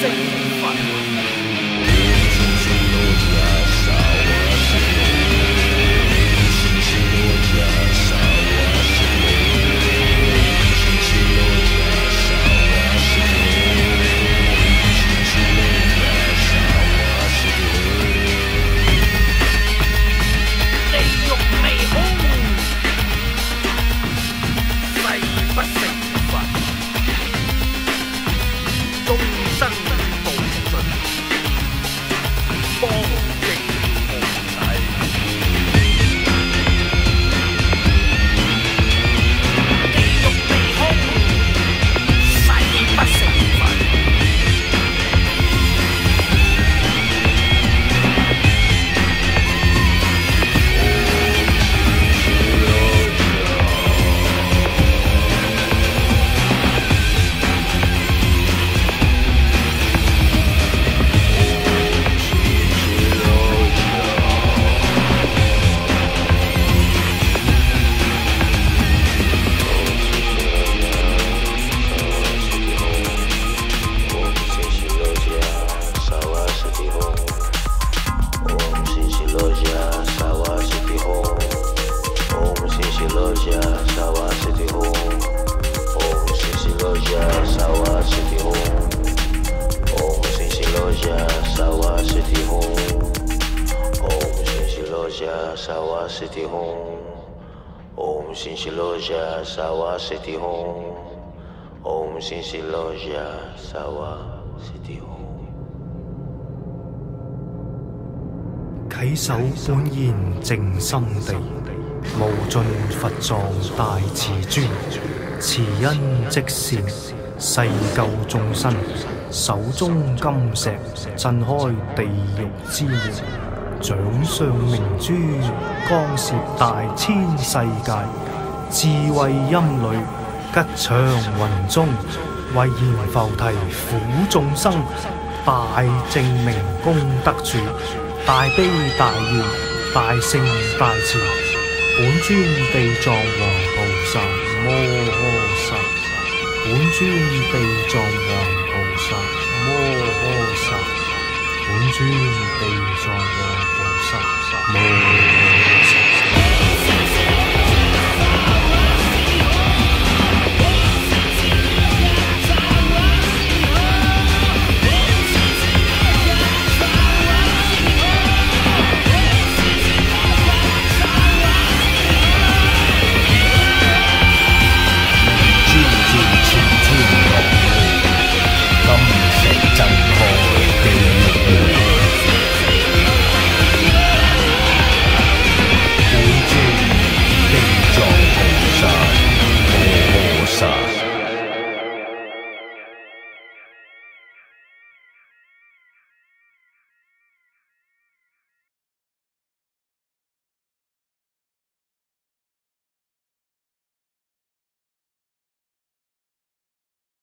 safe and fun. 启手本言静心地，无尽佛藏大慈尊，慈恩即善，誓救众生。手中金石震开地狱之门。掌上明珠，光摄大千世界；智慧音里，吉祥云中，为现浮提苦众生，大正明功德主，大悲大愿大圣大慈，本尊地藏王菩萨摩诃萨，本尊地藏王菩萨摩。